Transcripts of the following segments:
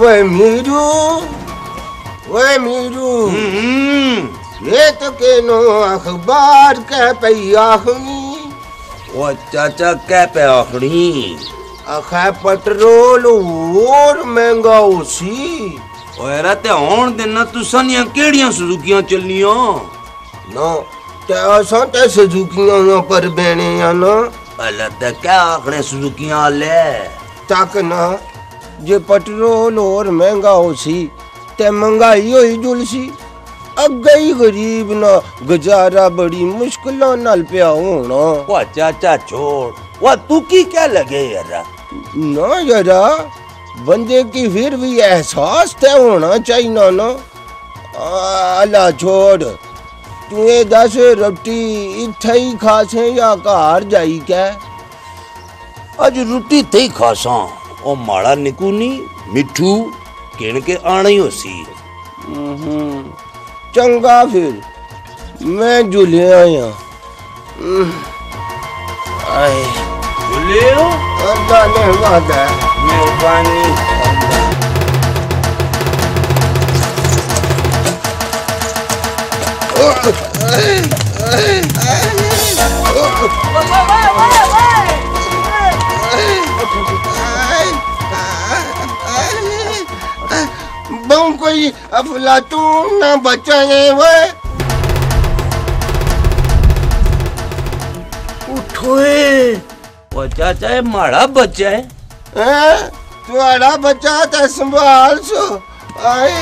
ओए मीरू ओए मीरू हम्म। ये तो केनो अखबार कह पे आखनी ओ चाचा कह पे आखनी अख पेट्रोल और महँगा उसी। ओए रहते होन देना तुसा निया केड़ियाँ सुजुकियाँ चलनियाँ? ना ते असा ते सुजुकियाँ ना पर बेने ना। अल्लाह ते क्या आखने सुजुकियाँ ले तक ना। जे पेट्रोल और महँगा हो सी ते महँगाई होई जुलसी। अब गई गरीब ना गुजारा बड़ी मुश्किलों नाल पिया होना। वाह चाचा छोड़ वाह तू की क्या लगे यारा? ना यारा बंदे की फिर भी एहसास तय होना चाहिए ना। ना अल्लाह छोड़ तू ये दस रोटी इथे ही खासे या घर जाई क्या? अज रोटी थे ही खासा। और माड़ा निकूनी मिठू किण के आने हो सी चंगा फिर मैं जुले आया आए जुले हो अल्लाह ने वादा मेहरबानी अल्लाह Oh, कोई अफलातून न बचाए वो उठोए बचा चाहे माड़ा बच्चा है। तुम्हारा बचा तो संभाल सो। आए।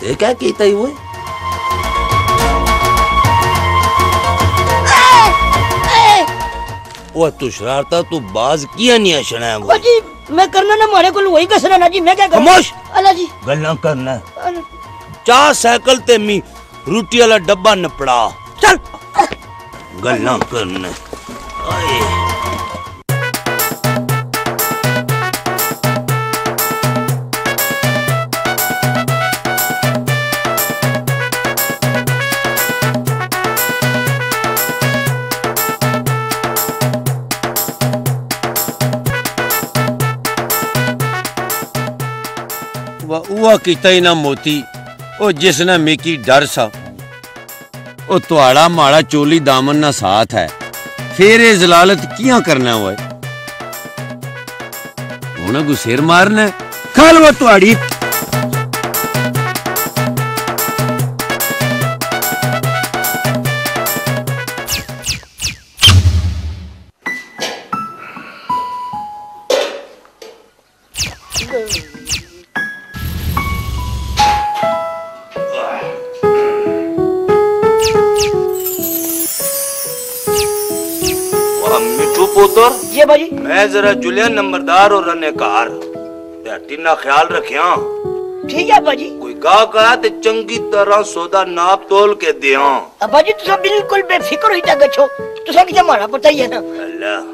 देखा की तई ही वो तू शरारता तू बाज किया नहीं है वो? जी मैं करना ना मारे को वही कसना ना जी मैं क्या खामोश? अल्लाह जी। गल्ला करना। चा साइकिल ते मी रोटी वाला डब्बा नपड़ा। चल। गल्ला करना। आए। ਉਹ ਕੀਤਾ ਹੀ ਨਾ ਮੋਤੀ। ਉਹ ਜਿਸ ਨਾਲ ਮੇਕੀ ਡਰ ਸਾ। ਉਹ ਤੁਹਾਡਾ ਮਾੜਾ ਚੋਲੀ ਦਾਮਨ ਨਾ ਸਾਥ ਹੈ। ਫੇਰ ਇਹ ਜ਼ਲਾਲਤ ਕੀਆਂ ਕਰਨਾ ਓਏ? ਹੁਣ ਗੁਸੇਰ ਮਾਰਨਾ ਹੈ? ਤੁਹਾਡੀ मिठू पोतर। ये भाई। मैं जरा जुलियन नंबरदार और रनेकार कार तीना ख्याल रखिया। ठीक है भाजी कोई गा कहा ते चंगी तरह सौदा नाप तोल के दिया बिल्कुल बेफिक्र ही ता तुसा की जमाना पता ही है ना। अल्लाह।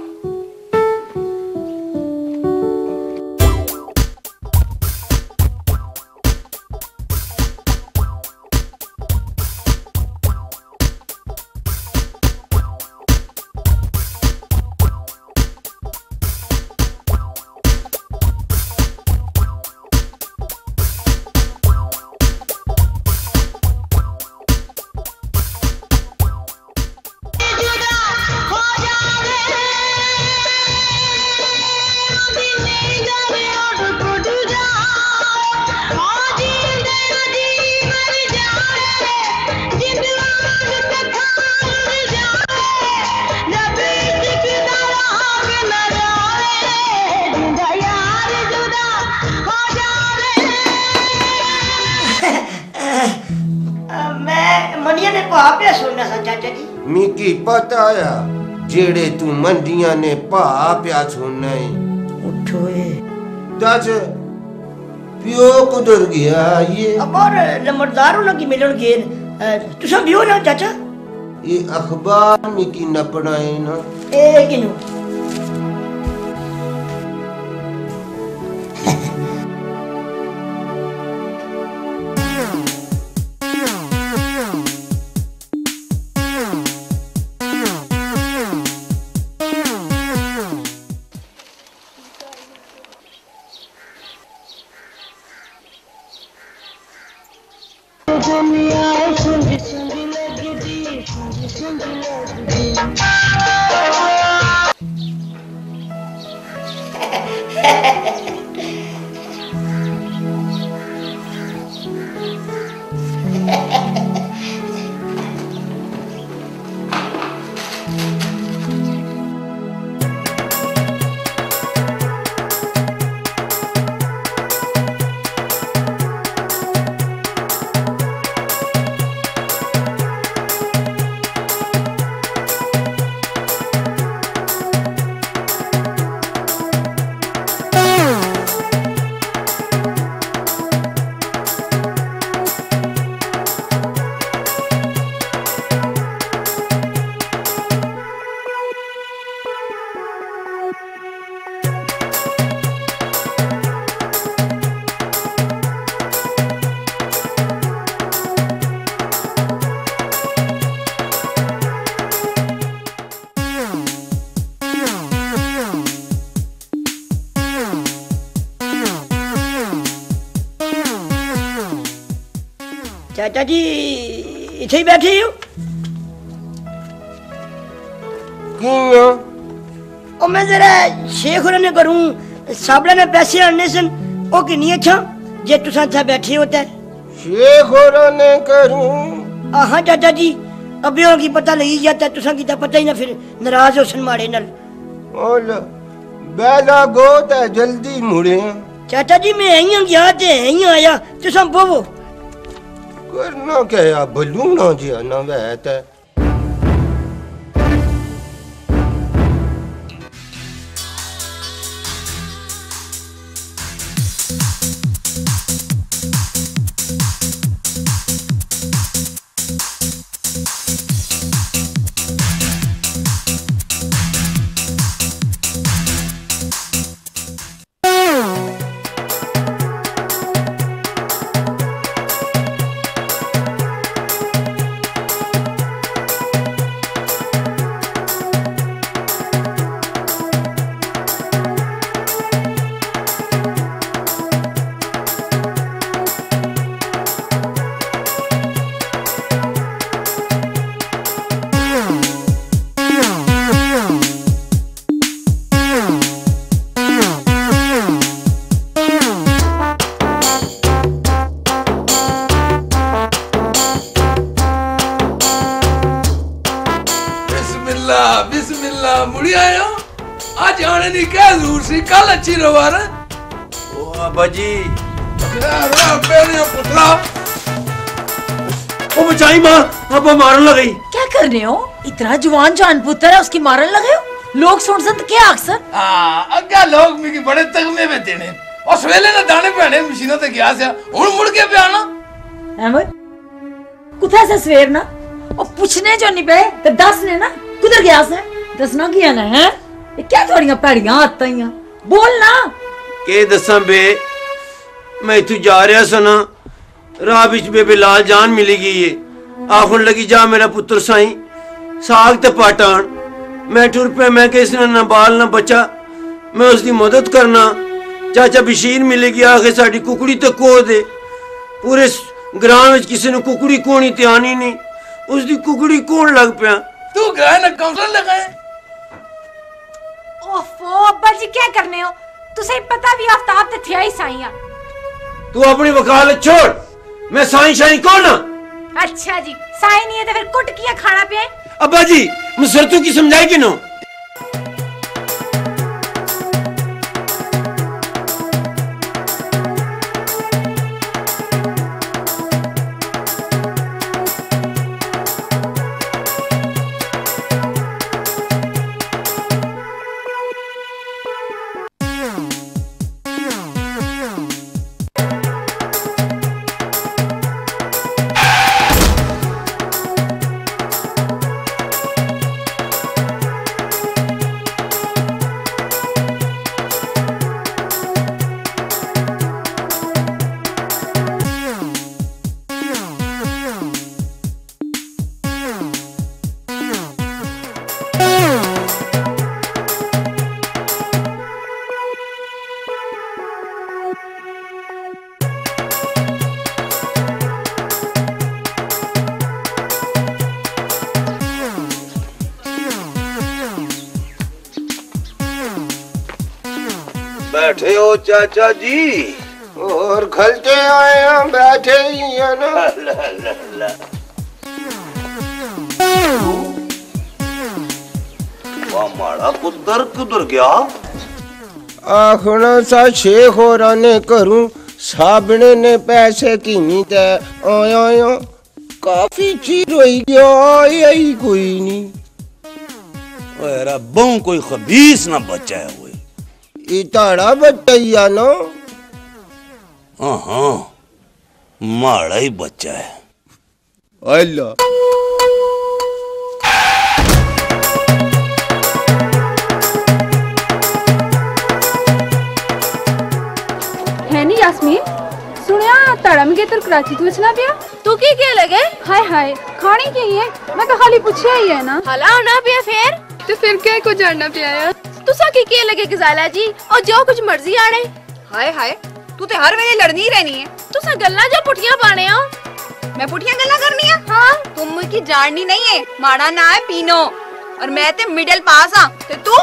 ने ਸੁਣਨਾ है ਚਾਚਾ। ਜੀ चाचा जी मिकी ਜਿਹੜੇ ਤੂੰ ਮੰਡੀਆਂ ਨੇ ਭਾ ਪਿਆ भा प्या सुनना है। उठो ए। दस प्यो कुदर गया ये? अब और नंबरदार होना की मिलन गेन तुसा भी हो ना चाचा? ये अखबार मिकी बेटा जी इथे बैठे हो। ओ मैं जरा शेख होने ने करूँ साबड़ा ने पैसे आने सन ओ कि नहीं अच्छा? जे तुसा था बैठे होता है शेख होने ने करूँ? हाँ चाचा जी अबे हो की पता लगी जाता है तुसा की पता ही ना फिर नाराज़ हो सन माड़े नल। ओ लो बेला गोता जल्दी मुड़े। चाचा जी मैं आई हूँ यहाँ ते आई आया तुसा बोवो क्या या बलूना जी ना वहत बिस्मिल्ला मुड़ी आयो? आज आने की क्या ज़रूर सी? कल अच्छी रवार ओ बाबा जी। पुतला ओ बचाई माँ अब मारने लगी क्या कर रहे हो? इतना जवान जान पुत्र है उसकी मारन लगे हो? लोग सुन सुन क्या अक्सर? हाँ, अग्गा लोग मिगी बड़े तगमे में देने। उस वेले ना दाने पैने मशीनों ते गया सा उड़ मुड़ के पे आना है कुथा से सवेर ना? और पूछने जो नहीं पे तो दस ने ना। किधर गया से? दसना की है ना, है? ये क्या थोड़ियाँ भैड़ियाँ आदत हैं बोल ना। के दसा बे? मैं इतू जा रहा सना राह बिच बेबे लाल जान मिली गई है आखन लगी, जा मेरा पुत्र साई, साग ते पाटान। मैं टुर पे मैं कि इसने ना बाल ना बचा मैं उसकी मदद करना। चाचा बशीर मिलेगी, आखिर साड़ी कुकड़ी तो को दे। पूरे ग्राम किसी ने कुकड़ी कोनी ते आनी नहीं उसकी कुकड़ी कौन लग पाया? तू गया ना काउंसलर लगाए ओफो अब्बा जी क्या करने हो तुसे पता भी आफ्ताब ते थिया ही साईया तू अपनी वकालत छोड़ मैं साईं शाईं कौन हां अच्छा जी साईं नहीं है तो फिर कुट किया खाना पे अब्बा जी मुसरतू की समझाई कि ना हो चाचा जी। और खलते आए हम बैठे ही हैं ना। वाह माड़ा पुत्र किधर गया? आखना सा शेख होरा ने करूँ साबने ने पैसे कीनी ते आया आया काफ़ी चीर होई गया आया ही कोई नहीं। ओए रब्बों कोई खबीस ना बचा है ಇತಾಳ ಬಟ್ಟಯ್ಯನೋ ಆಹಾ ಮಾಳೈ ಬಚ್ಚ यास्मीन? तारा में कराची तू पिया? तू की लगे? हाय हाय खाने के ही? है मैं तो खाली पूछे ही है ना। हला ना पिया फिर? तो फिर क्या को जानना पिया यार ਆ तुसा की क्या लगे गजाला जी और जो कुछ मर्जी आने ਹਾਏ ਹਾਏ ਤੂੰ ਤੇ ਹਰ ਵੇਲੇ ਲੜਨੀ ਹੀ ਰਹਿਣੀ ਹੈ तुसा गल्ला जो पुठियां पाने हो मैं पुठियां गल्ला करनी है हाँ तुम मुझकी जाननी नहीं है माड़ा ना है पीनो और मैं ते मिडिल पास हाँ ते तू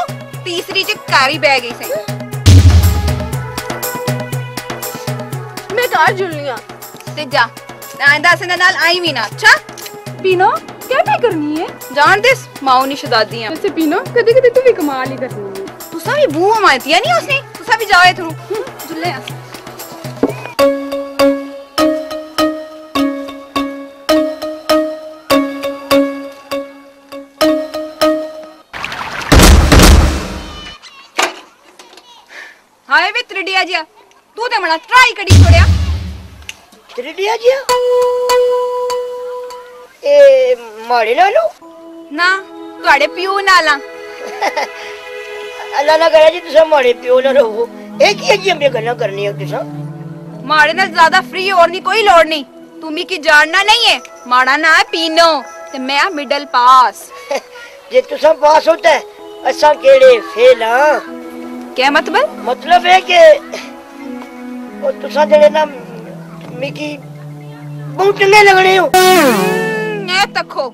तीसरी च कारी बह गई सही मैं कार जुलनी आ ते जा आइंदा से नाल आई भी ना अच्छा पीनो क्या मैं करनी है जान दिस माओ नी शदादी हैं वैसे पीनो कभी कभी तू भी कमाल ही करनी है तुसा भी बूह मारती है नहीं उसने तुसा भी जाओ थ्रू जुल्ले आ ਹਾਏ ਵੇ ਤ੍ਰਿੜਿਆ ਜਿਆ ਤੂੰ ਤੇ ਮਣਾ ਟਰਾਈ ਕੜੀ ਛੋੜਿਆ ਤ੍ਰਿੜਿਆ ਜਿਆ ਇਹ ਮਾੜੇ ਨਾਲੋਂ ਨਾ ਤੁਹਾਡੇ ਪਿਓ ਨਾਲਾਂ अल्लाह ना करे जी तुसा माड़े प्यो ना रहो एक ही जी हमें गल्ला करनी है तुसा? माड़े ना ज़्यादा फ्री और नहीं कोई लोड़ नहीं तुम्ही की जानना नहीं है माड़ा ना है पीनो। ते मैं मिडिल पास। जे तुसा पास होता असा केड़े फेल हाँ क्या मतलब? मतलब है के ओ तुसा जेड़े ना मिकी बहुत चंगे लगने हो ए तखो